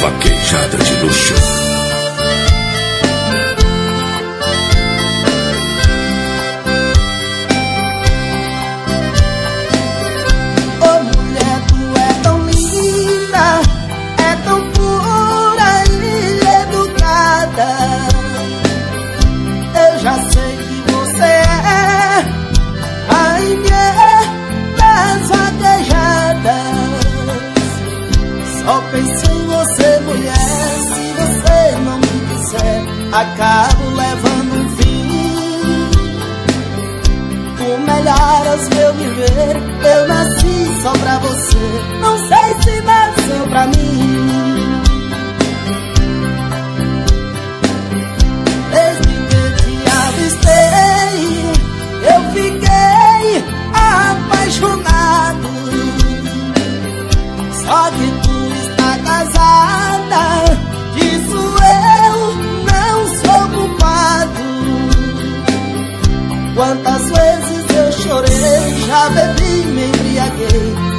Vaquejada de luxo. Só penso em você, mulher. Se você não me quiser, acabo levando um fim. Tu melhoras meu viver. Eu nasci só pra você. Não sei se nasceu pra mim.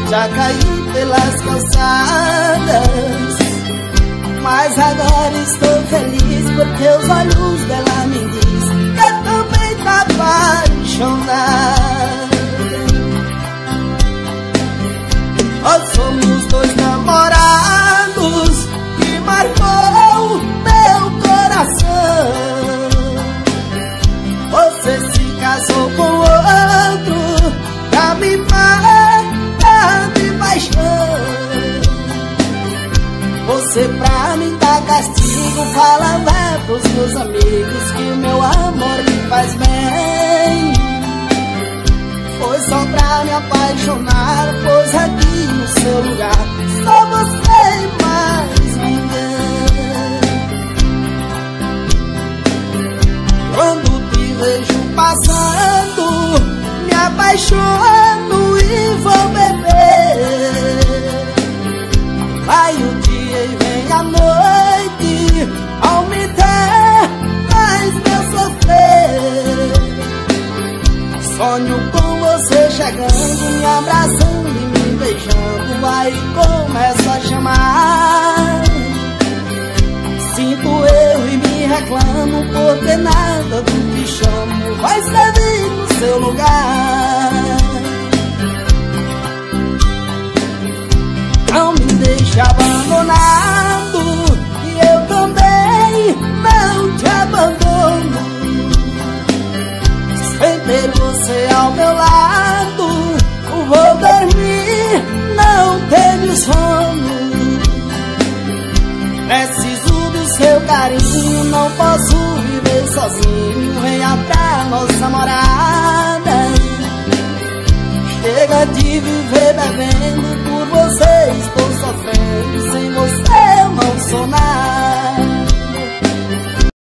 Já caí pelas calçadas. Mas agora estou feliz porque os olhos dela me diz que eu também tá apaixonado. Nós somos dois namorados Você pra mim dá castigo, fala vai pros meus amigos que o meu amor me faz bem. Foi só pra me apaixonar, pois aqui no seu lugar só você e mais ninguém. Quando te vejo passando, me apaixono e vou beber. Vai o vem a noite, aumentar mais meu sofrer. Sonho com você chegando, me abraçando e me beijando. Aí começa a chamar. Sinto eu e me reclamo, porque nada você ao meu lado.